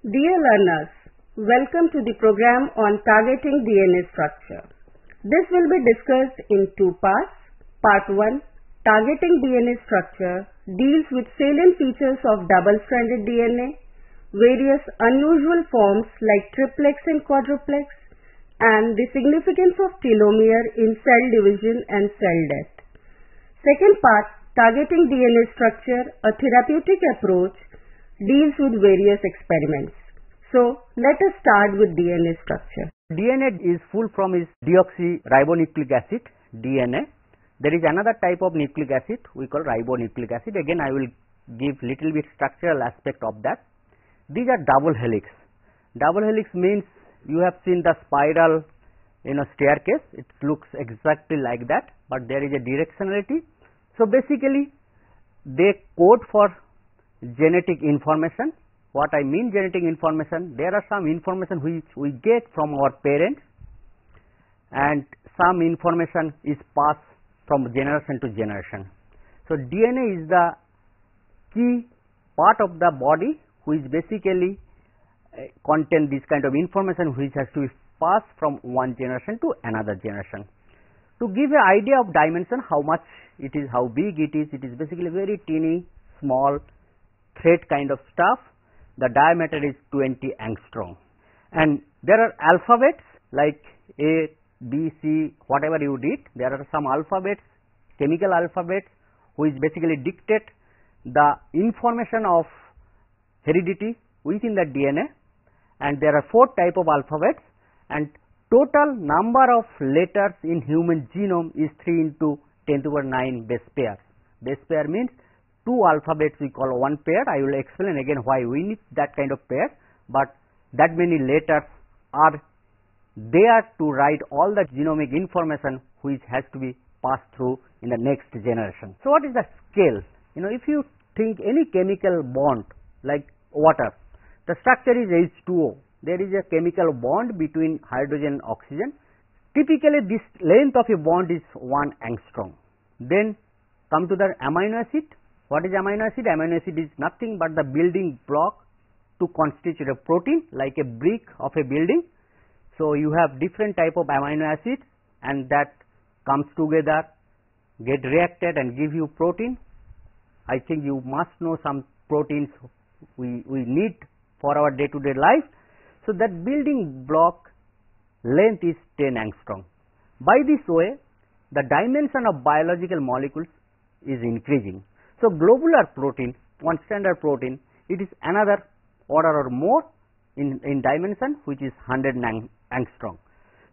Dear learners, welcome to the program on targeting DNA structure. This will be discussed in two parts. Part 1 Targeting DNA structure deals with salient features of double-stranded DNA, various unusual forms like triplex and quadruplex, and the significance of telomere in cell division and cell death. Second part, targeting DNA structure, a therapeutic approach, deals with various experiments. So, let us start with DNA structure. DNA is full from is deoxyribonucleic acid DNA. There is another type of nucleic acid we call ribonucleic acid. Again, I will give little bit structural aspect of that. These are double helix. Double helix means you have seen the spiral you know staircase. It looks exactly like that, but there is a directionality. So basically, they code for genetic information. What I mean genetic information? There are some information which we get from our parents and some information is passed from generation to generation. So, DNA is the key part of the body which basically uh, contain this kind of information which has to be passed from one generation to another generation. To give an idea of dimension how much it is, how big it is, it is basically very teeny small thread kind of stuff. The diameter is 20 angstrom and there are alphabets like A, B, C, whatever you did, there are some alphabets, chemical alphabets which basically dictate the information of heredity within the DNA and there are four type of alphabets and total number of letters in human genome is 3 into 10 to the power 9 base pair. Base pair means two alphabets we call one pair. I will explain again why we need that kind of pair, but that many letters are there to write all the genomic information which has to be passed through in the next generation. So, what is the scale? You know, if you think any chemical bond like water, the structure is H2O. There is a chemical bond between hydrogen and oxygen. Typically, this length of a bond is 1 angstrom. Then come to the amino acid. What is amino acid? Amino acid is nothing but the building block to constitute a protein like a brick of a building so, you have different type of amino acids and that comes together get reacted and give you protein. I think you must know some proteins we, we need for our day to day life. So, that building block length is 10 angstrom. By this way the dimension of biological molecules is increasing. So, globular protein one standard protein it is another order or more in, in dimension which is 100 angstrom.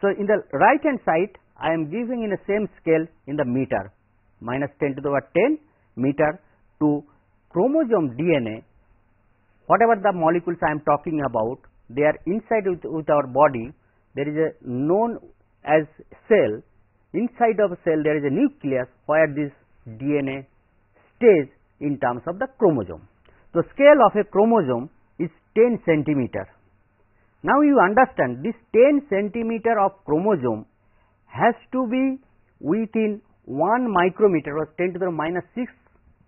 So, in the right hand side I am giving in the same scale in the meter minus 10 to the power 10 meter to chromosome DNA whatever the molecules I am talking about they are inside with, with our body. There is a known as cell. Inside of a cell there is a nucleus where this DNA in terms of the chromosome. The scale of a chromosome is 10 centimeter now, you understand this 10 centimeter of chromosome has to be within 1 micrometer or 10 to the minus 6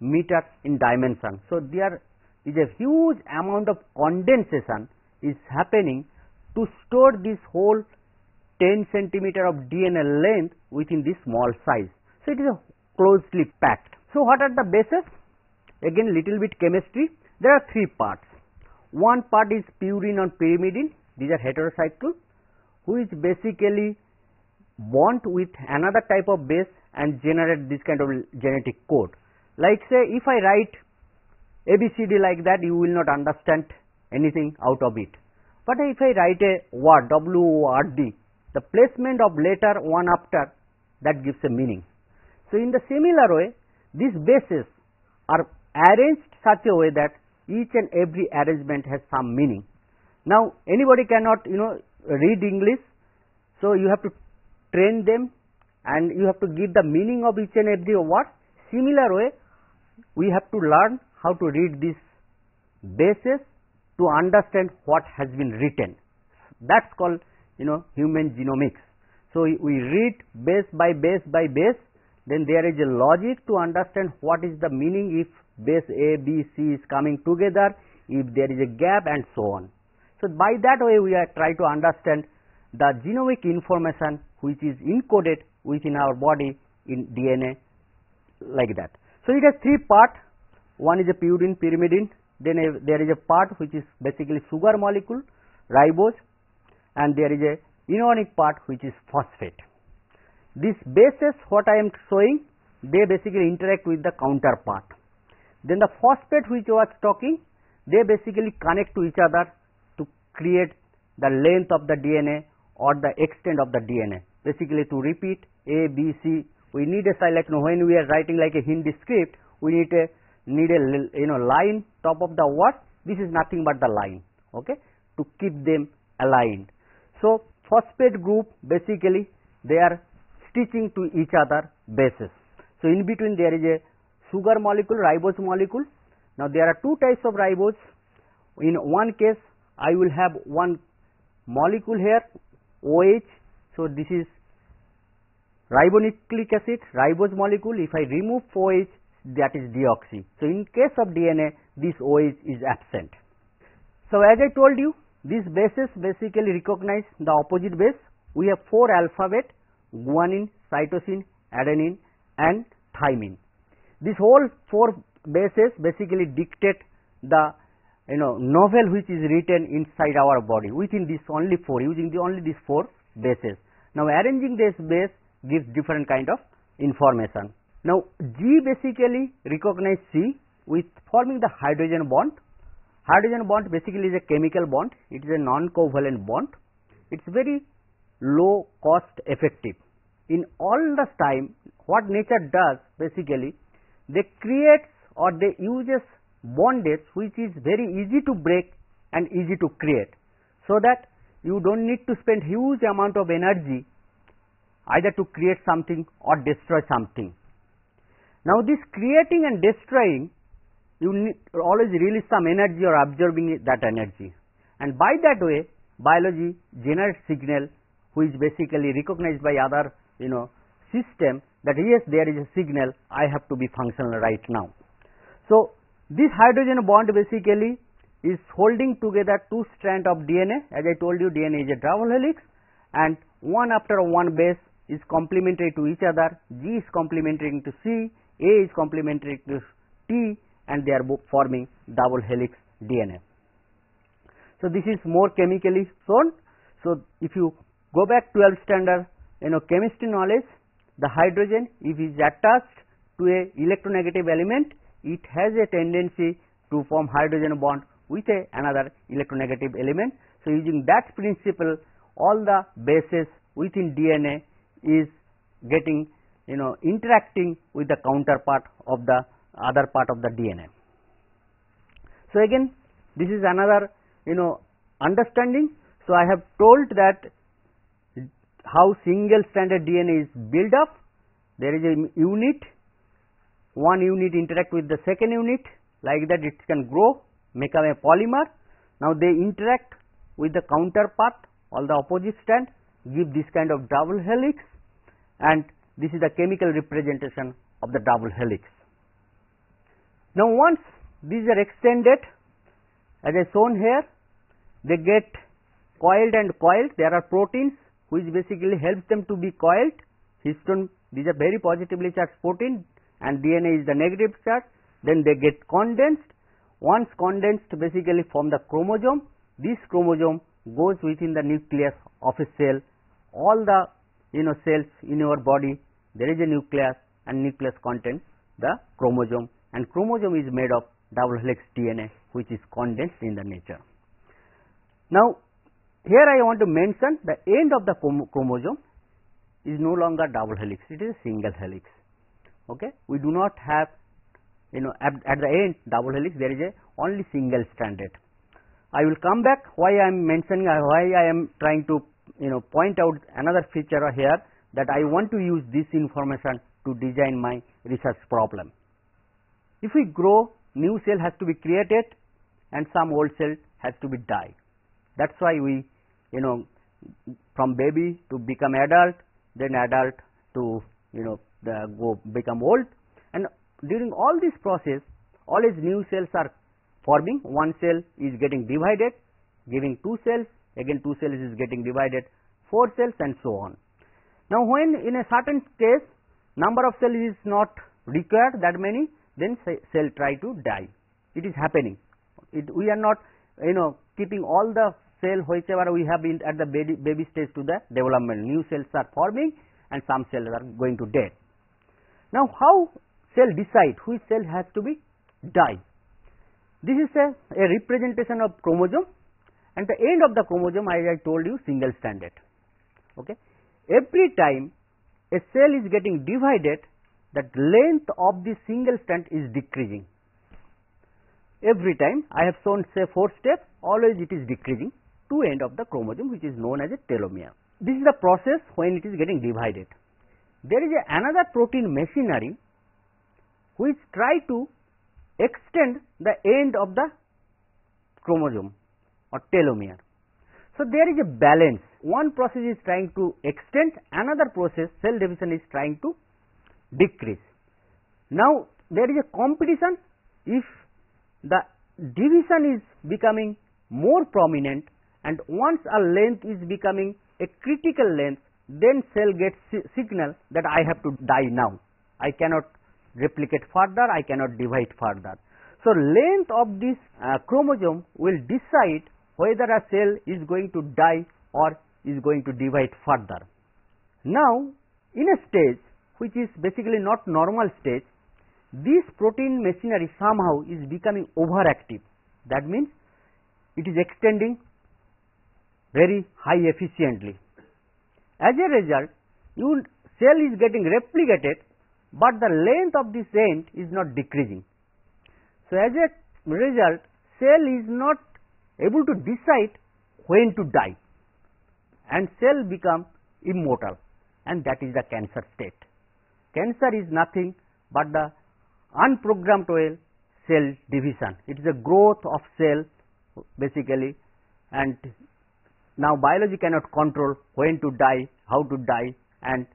meter in dimension. So, there is a huge amount of condensation is happening to store this whole 10 centimeter of DNA length within this small size. So, it is a closely packed. So, what are the bases? Again little bit chemistry. There are three parts. One part is purine or pyrimidine these are heterocycle which basically bond with another type of base and generate this kind of genetic code. Like say if I write ABCD like that you will not understand anything out of it. But if I write a word W O R D the placement of letter one after that gives a meaning. So, in the similar way these bases are arranged such a way that each and every arrangement has some meaning. Now, anybody cannot you know read English, so you have to train them and you have to give the meaning of each and every word. Similar way, we have to learn how to read this basis to understand what has been written. That is called you know human genomics. So, we read base by base by base, then there is a logic to understand what is the meaning if base A, B, C is coming together, if there is a gap and so on. So, by that way we are try to understand the genomic information which is encoded within our body in DNA like that. So, it has three part one is a purine pyrimidine then a, there is a part which is basically sugar molecule ribose and there is a inorganic part which is phosphate. These bases what I am showing they basically interact with the counterpart. Then the phosphate which I was talking they basically connect to each other to create the length of the DNA or the extent of the DNA basically to repeat A, B, C we need a like you know, when we are writing like a Hindi script we need a need a you know line top of the word this is nothing but the line okay to keep them aligned. So, phosphate group basically they are stitching to each other bases. So, in between there is a sugar molecule ribose molecule. Now, there are two types of ribose in one case I will have one molecule here OH. So, this is ribonucleic acid ribose molecule if I remove OH that is deoxy. So, in case of DNA this OH is absent. So, as I told you these bases basically recognize the opposite base. We have four alphabet guanine, cytosine, adenine and thymine. These whole four bases basically dictate the you know novel which is written inside our body within this only four using the only these four bases. Now, arranging this base gives different kind of information. Now, G basically recognize C with forming the hydrogen bond Hydrogen bond basically is a chemical bond, it is a non-covalent bond, it is very low cost effective. In all this time what nature does basically they creates or they uses bondage which is very easy to break and easy to create. So, that you do not need to spend huge amount of energy either to create something or destroy something. Now, this creating and destroying you need always release some energy or absorbing that energy and by that way biology generates signal which basically recognized by other you know system that yes there is a signal I have to be functional right now. So, this hydrogen bond basically is holding together two strand of DNA as I told you DNA is a double helix and one after one base is complementary to each other G is complementary to C, A is complementary to T and they are forming double helix DNA. So, this is more chemically shown. So, if you go back 12 standard you know chemistry knowledge the hydrogen if is attached to a electronegative element it has a tendency to form hydrogen bond with a another electronegative element. So, using that principle all the bases within DNA is getting you know interacting with the counterpart of the other part of the DNA. So, again this is another you know understanding. So, I have told that how single stranded DNA is built up there is a unit one unit interact with the second unit like that it can grow make a polymer. Now, they interact with the counterpart all the opposite strand give this kind of double helix and this is the chemical representation of the double helix. Now, once these are extended as I shown here, they get coiled and coiled. There are proteins which basically helps them to be coiled. Histone, these are very positively charged protein and DNA is the negative charge. Then they get condensed. Once condensed basically form the chromosome. This chromosome goes within the nucleus of a cell. All the you know cells in your body there is a nucleus and nucleus contains the chromosome and chromosome is made of double helix DNA which is condensed in the nature. Now, here I want to mention the end of the chromosome is no longer double helix, it is a single helix. Okay. We do not have you know at, at the end double helix there is a only single stranded. I will come back why I am mentioning uh, why I am trying to you know point out another feature here that I want to use this information to design my research problem. If we grow new cell has to be created and some old cell has to be died. That is why we you know from baby to become adult then adult to you know the go become old. And during all this process all always new cells are forming. One cell is getting divided giving 2 cells, again 2 cells is getting divided 4 cells and so on. Now, when in a certain case number of cells is not required that many then cell try to die. It is happening. It, we are not you know keeping all the cell whichever we have in at the baby, stage to the development new cells are forming and some cells are going to dead. Now, how cell decide which cell has to be die? This is a, a representation of chromosome and the end of the chromosome I told you single stranded. Okay. Every time a cell is getting divided that length of the single strand is decreasing. Every time I have shown say 4 steps always it is decreasing to end of the chromosome which is known as a telomere. This is the process when it is getting divided. There is a, another protein machinery which try to extend the end of the chromosome or telomere. So, there is a balance one process is trying to extend another process cell division is trying to decrease. Now, there is a competition if the division is becoming more prominent and once a length is becoming a critical length then cell gets signal that I have to die now. I cannot replicate further, I cannot divide further. So, length of this uh, chromosome will decide whether a cell is going to die or is going to divide further. Now, in a stage which is basically not normal stage, this protein machinery somehow is becoming overactive. That means, it is extending very high efficiently. As a result, your cell is getting replicated, but the length of this end is not decreasing. So, as a result, cell is not able to decide when to die and cell become immortal and that is the cancer state. Cancer is nothing but the unprogrammed well cell division. It is a growth of cell basically and now biology cannot control when to die, how to die and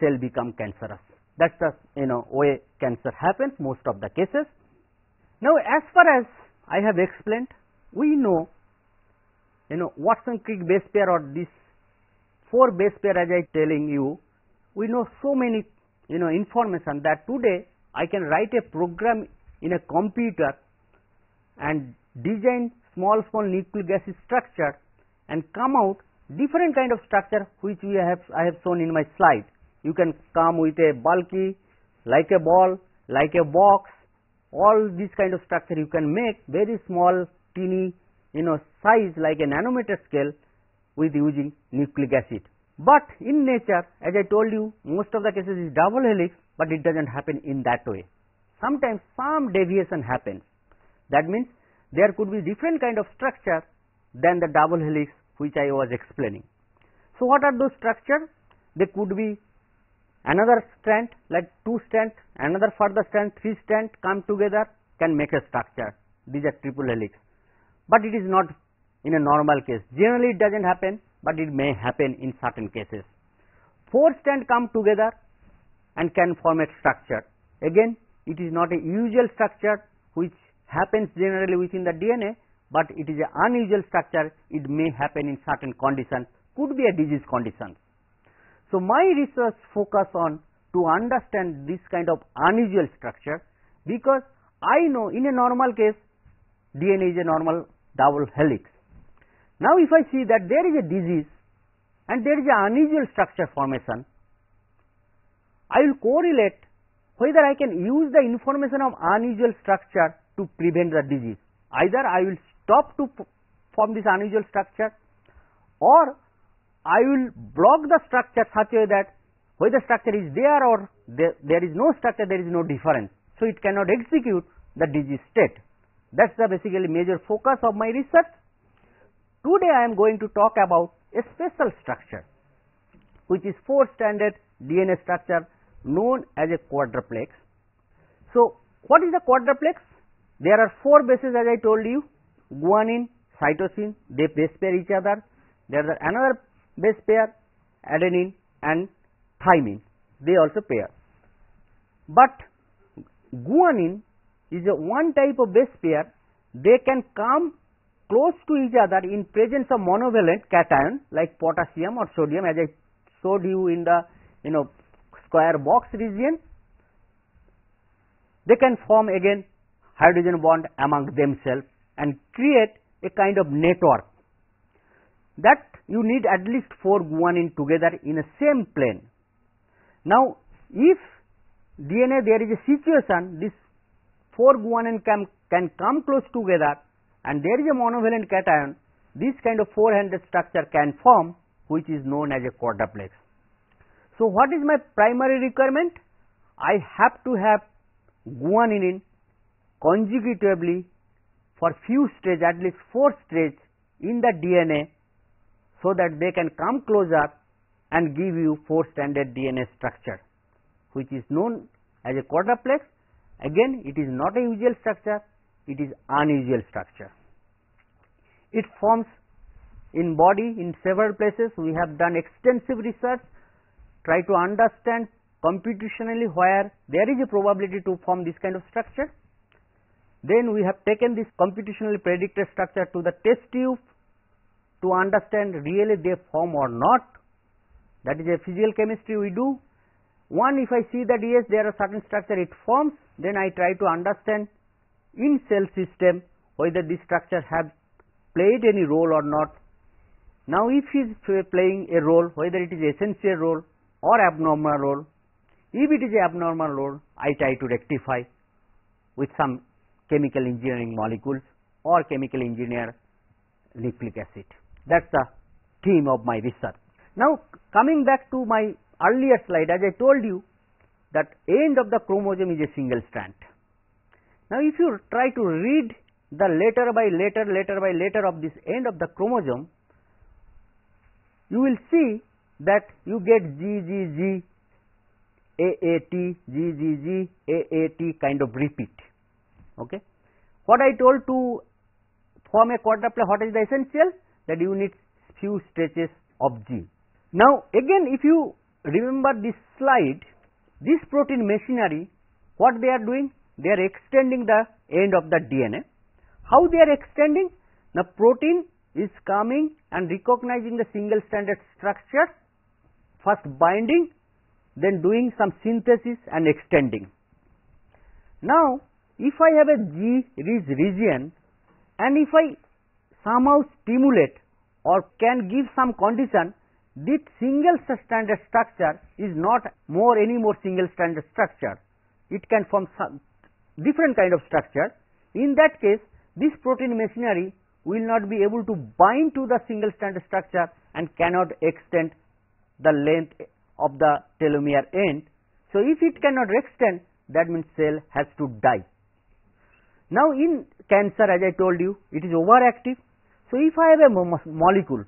cell become cancerous. That is the you know way cancer happens most of the cases. Now as far as I have explained, we know you know Watson Crick base pair or this four base pair as I telling you, we know so many you know information that today I can write a program in a computer and design small small nucleic acid structure and come out different kind of structure which we have I have shown in my slide. You can come with a bulky like a ball, like a box, all this kind of structure you can make very small teeny you know size like a nanometer scale with using nucleic acid. But in nature as I told you most of the cases is double helix, but it does not happen in that way. Sometimes some deviation happens. That means there could be different kind of structure than the double helix which I was explaining. So, what are those structures? They could be another strand like two strands, another further strand, three strands come together can make a structure. These are triple helix, but it is not in a normal case. Generally, it does not happen, but it may happen in certain cases. Four strands come together and can form a structure. Again, it is not a usual structure which happens generally within the DNA, but it is an unusual structure, it may happen in certain conditions, could be a disease condition. So, my research focus on to understand this kind of unusual structure, because I know in a normal case DNA is a normal double helix. Now, if I see that there is a disease and there is an unusual structure formation, I will correlate whether I can use the information of unusual structure to prevent the disease. Either I will stop to form this unusual structure or I will block the structure such a way that whether structure is there or there, there is no structure there is no difference. So, it cannot execute the disease state that is the basically major focus of my research. Today I am going to talk about a special structure which is four stranded DNA structure known as a quadruplex. So, what is the quadruplex? There are four bases as I told you guanine, cytosine, they base pair each other. There is another base pair adenine and thymine, they also pair. But guanine is a one type of base pair, they can come close to each other in presence of monovalent cation like potassium or sodium as I showed you in the you know square box region they can form again hydrogen bond among themselves and create a kind of network that you need at least 4 guanine together in a same plane. Now, if DNA there is a situation this 4 guanine can, can come close together and there is a monovalent cation this kind of 4 handed structure can form which is known as a quadruplex. So, what is my primary requirement? I have to have guanine conjugatively for few stage at least 4 stage in the DNA so that they can come closer and give you 4 standard DNA structure which is known as a quadruplex. Again it is not a usual structure, it is unusual structure. It forms in body in several places. We have done extensive research, try to understand computationally where there is a probability to form this kind of structure. Then we have taken this computationally predicted structure to the test tube to understand really they form or not. That is a physical chemistry we do. One if I see that yes there are certain structure it forms then I try to understand in cell system whether this structure have played any role or not. Now if it is playing a role whether it is essential role or abnormal role if it is abnormal role, I try to rectify with some chemical engineering molecule or chemical engineer nucleic acid. That is the theme of my research. Now, coming back to my earlier slide, as I told you that end of the chromosome is a single strand. Now, if you try to read the letter by letter, letter by letter of this end of the chromosome, you will see that you get G, G, G AAT, GGG, AAT kind of repeat. Okay. What I told to form a quadruplex, what is the essential? That you need few stretches of G. Now, again if you remember this slide, this protein machinery, what they are doing? They are extending the end of the DNA. How they are extending? The protein is coming and recognizing the single stranded structure, first binding then doing some synthesis and extending. Now, if I have a G rich region and if I somehow stimulate or can give some condition this single stranded structure is not more any more single stranded structure. It can form some different kind of structure. In that case, this protein machinery will not be able to bind to the single stranded structure and cannot extend the length of the telomere end. So, if it cannot extend that means cell has to die. Now, in cancer as I told you it is overactive. So, if I have a mo molecule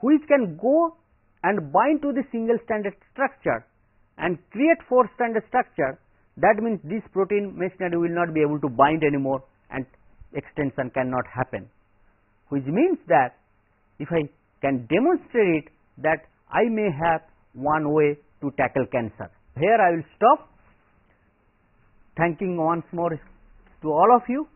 which can go and bind to the single stranded structure and create four stranded structure that means this protein machinery will not be able to bind anymore and extension cannot happen which means that if I can demonstrate it that I may have one way to tackle cancer. Here I will stop thanking once more to all of you